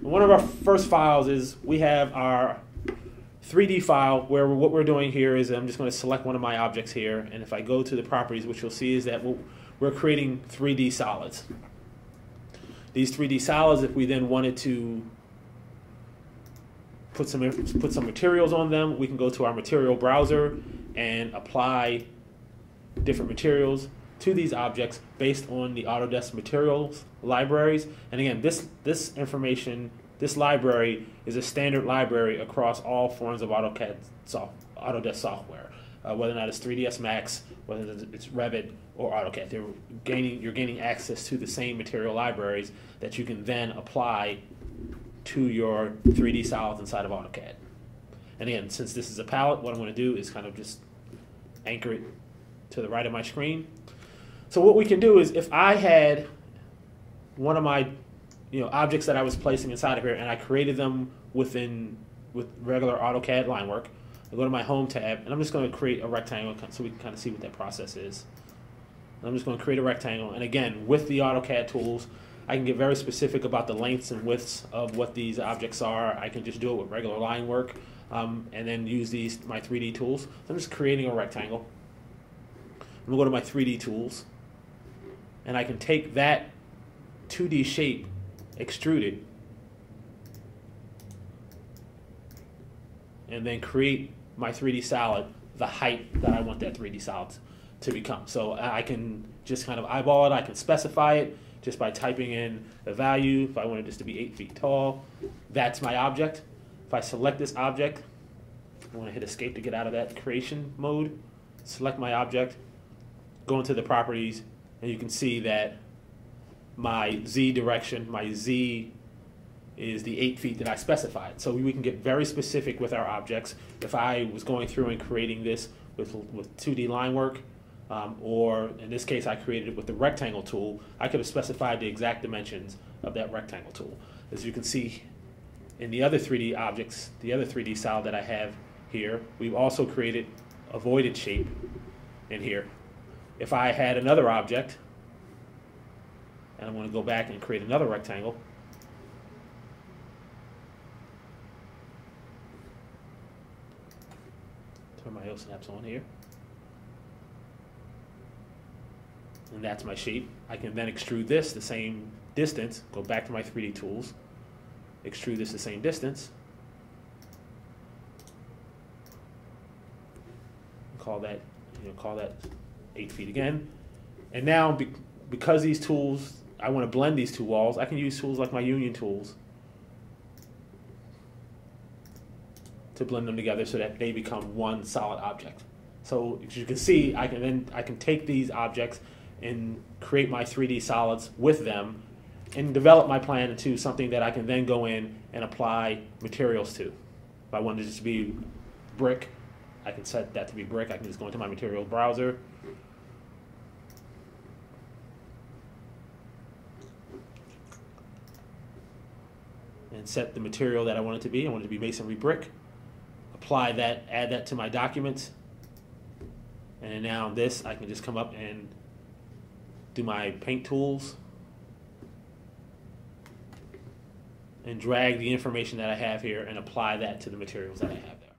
One of our first files is we have our 3D file where what we're doing here is I'm just going to select one of my objects here, and if I go to the properties, what you'll see is that we're creating 3D solids. These 3D solids, if we then wanted to put some put some materials on them, we can go to our material browser and apply different materials to these objects based on the Autodesk materials libraries. And again, this this information, this library is a standard library across all forms of AutoCAD soft, Autodesk software, uh, whether or not it's 3ds Max, whether it's Revit or AutoCAD. They're gaining, you're gaining access to the same material libraries that you can then apply to your 3D solids inside of AutoCAD. And again, since this is a palette, what I'm going to do is kind of just anchor it to the right of my screen. So what we can do is if I had one of my you know objects that I was placing inside of here and I created them within with regular AutoCAD line work, I go to my home tab and I'm just going to create a rectangle so we can kind of see what that process is. I'm just going to create a rectangle and again with the AutoCAD tools I can get very specific about the lengths and widths of what these objects are. I can just do it with regular line work um, and then use these my 3D tools. So I'm just creating a rectangle. I'm going to go to my 3D tools and I can take that 2D shape, extrude it, and then create my 3D solid the height that I want that 3D solid to become. So I can just kind of eyeball it, I can specify it just by typing in the value. If I wanted this to be 8 feet tall, that's my object. If I select this object, I want to hit escape to get out of that creation mode, select my object, go into the properties, and you can see that my z direction, my z is the eight feet that I specified. So we can get very specific with our objects. If I was going through and creating this with, with 2D line work, um, or in this case I created it with the rectangle tool, I could have specified the exact dimensions of that rectangle tool. As you can see in the other 3D objects, the other 3D solid that I have here, we've also created a voided shape in here. If I had another object, and I'm going to go back and create another rectangle, turn my OSNAPs on here. And that's my shape. I can then extrude this the same distance, go back to my 3D tools, extrude this the same distance, call that, you know, call that eight feet again. And now, be, because these tools, I want to blend these two walls, I can use tools like my union tools to blend them together so that they become one solid object. So as you can see, I can then I can take these objects and create my 3D solids with them and develop my plan into something that I can then go in and apply materials to. If I wanted it to be brick, I can set that to be brick. I can just go into my material browser. Set the material that I want it to be. I want it to be masonry brick. Apply that, add that to my documents. And now this, I can just come up and do my paint tools and drag the information that I have here and apply that to the materials that I have there.